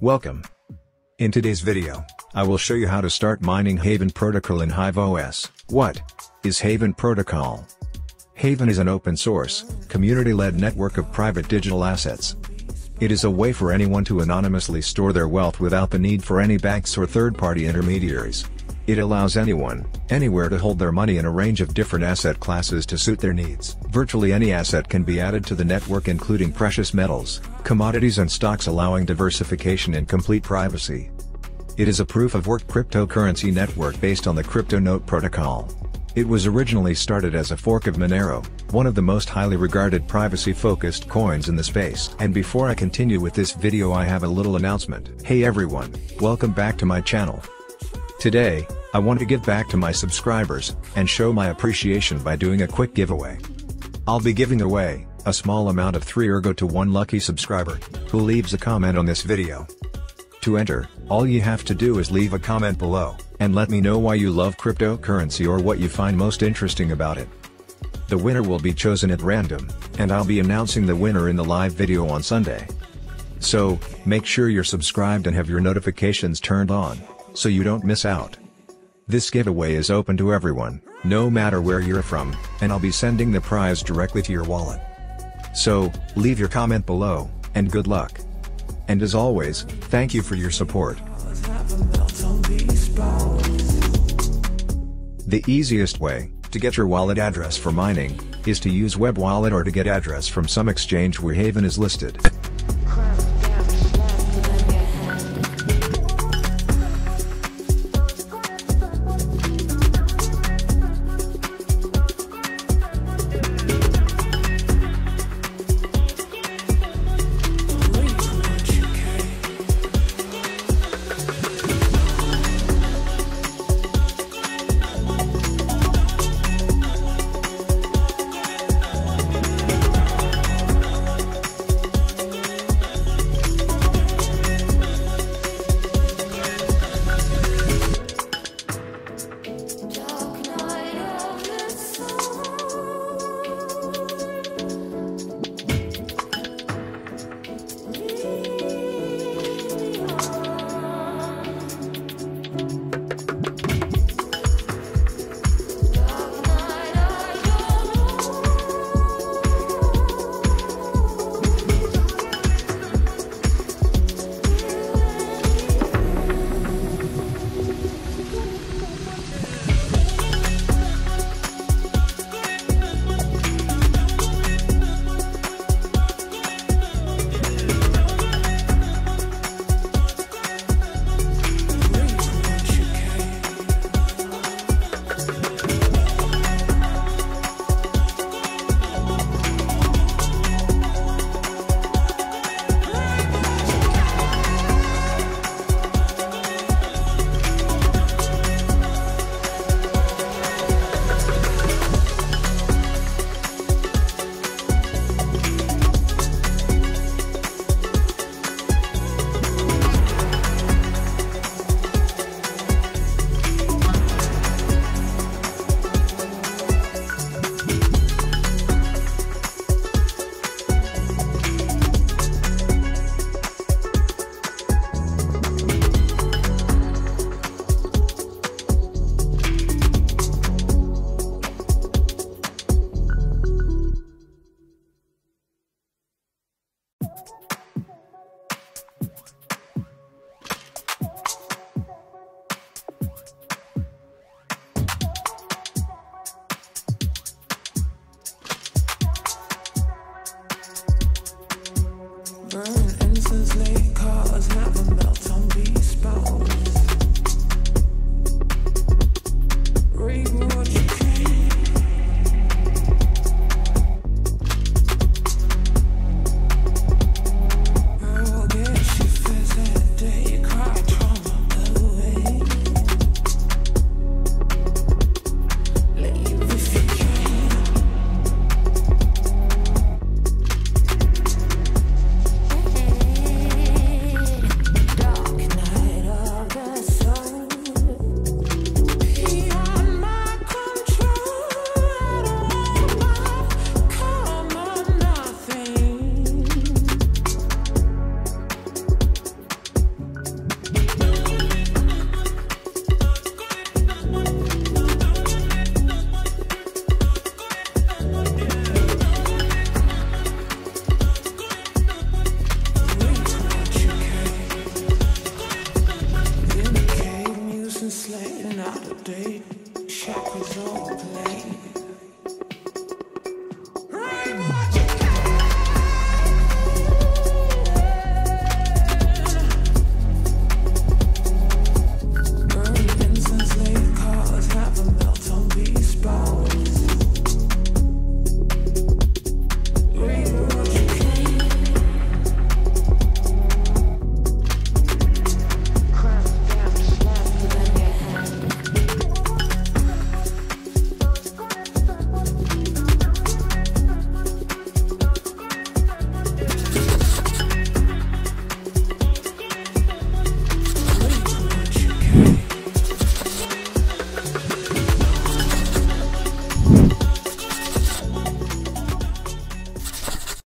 Welcome. In today's video, I will show you how to start mining Haven Protocol in Hive OS. What is Haven Protocol? Haven is an open source, community-led network of private digital assets. It is a way for anyone to anonymously store their wealth without the need for any banks or third-party intermediaries. It allows anyone, anywhere to hold their money in a range of different asset classes to suit their needs. Virtually any asset can be added to the network including precious metals, commodities and stocks allowing diversification and complete privacy. It is a proof-of-work cryptocurrency network based on the CryptoNote protocol. It was originally started as a fork of Monero, one of the most highly regarded privacy-focused coins in the space. And before I continue with this video I have a little announcement. Hey everyone, welcome back to my channel. Today, I want to give back to my subscribers, and show my appreciation by doing a quick giveaway. I'll be giving away, a small amount of 3 Ergo to one lucky subscriber, who leaves a comment on this video. To enter, all you have to do is leave a comment below, and let me know why you love cryptocurrency or what you find most interesting about it. The winner will be chosen at random, and I'll be announcing the winner in the live video on Sunday. So, make sure you're subscribed and have your notifications turned on so you don't miss out. This giveaway is open to everyone, no matter where you're from, and I'll be sending the prize directly to your wallet. So, leave your comment below, and good luck. And as always, thank you for your support. The easiest way, to get your wallet address for mining, is to use web wallet or to get address from some exchange where Haven is listed. Incense late cars, never melt on these bones.